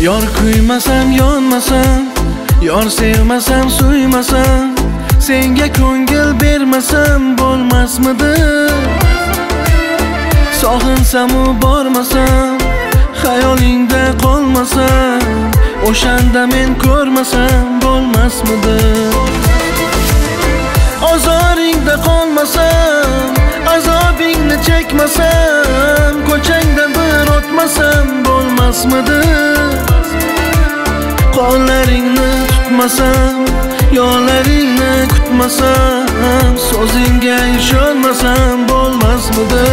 yor kuymasam yonmasam yor sevmasam suymasam senga ko'ngil bermasam bo'lmasmidi? Sog'insamu bormasam xayolingda qolmasam o'shanda men ko'rmasam bo'lmasmidi? Ozoringda qolmasam azobingni chekmasam ko'changda bir o'tmasam bo'lmasmidi? Qo'llaringni yonlaringni kutmasam so'zingga ishonmasam bo'lmasmidi?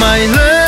Mayli.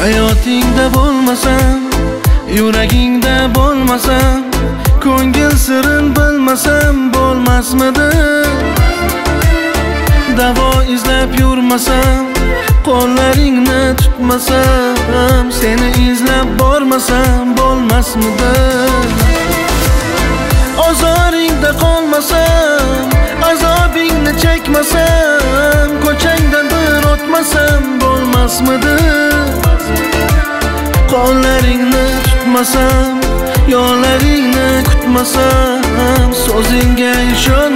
Hayotingda bo'lmasam yuragingda bo'lmasam ko'ngil sirin bilmasam bo'lmasmidi davo izlab yurmasam qo'llaringni tutmasam seni izlab bormasam bo'lmasmidi ozoringda qolmasam azobingni chekmasam ko'changdan bir o'tmasam bo'lmasmidi qo'llaringni tutmasam yonlaringni kutmasam so'zingga ishon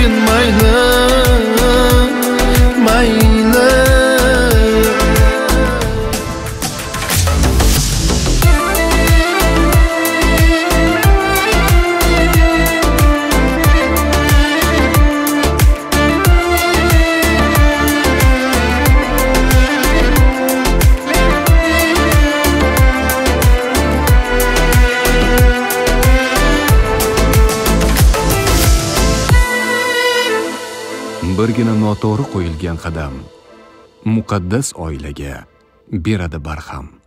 unutgin mayli birgina noto'g'ri qo'yilgan qadam. Muqaddas oilaga beradi barham.